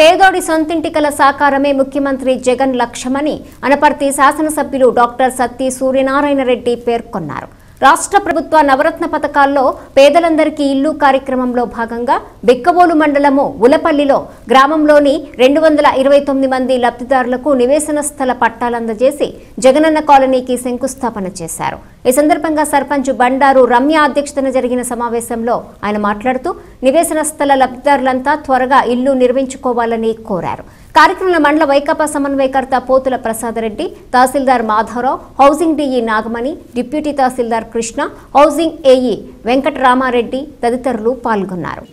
పేదోడి సొంతింటి కల సాకారమే ముఖ్యమంత్రి జగన్ లక్ష్యమని అనపర్తి శాసనసభ్యులు డాక్టర్ సత్తి సూర్యనారాయణ రెడ్డి పేర్కొన్నారు. రాష్ట్ర ప్రభుత్వ నవరత్న పథకాల్లో పేదలందరికీ ఇల్లు కార్యక్రమంలో భాగంగా బిక్కబోలు మండలము ఉలపల్లిలో గ్రామంలోని రెండు వందల ఇరవై తొమ్మిది మంది లబ్ధిదారులకు నివేశన స్థల పట్టాలందజేసి జగనన్న కాలనీకి శంకుస్థాపన చేశారు. ఈ సందర్భంగా సర్పంచ్ బండారు రమ్య అధ్యక్షతన జరిగిన సమావేశంలో ఆయన మాట్లాడుతూ నివేశన స్థల లబ్ధిదారులంతా త్వరగా ఇల్లు నిర్మించుకోవాలని కోరారు. కార్యక్రమంలో మండల వైకాపా సమన్వయకర్త Pothula Prasadareddy tahsildar Madhavarao housing DE Nagamani deputy tahsildar Krishna housing AE Venkataramareddy తదితరులు పాల్గొన్నారు.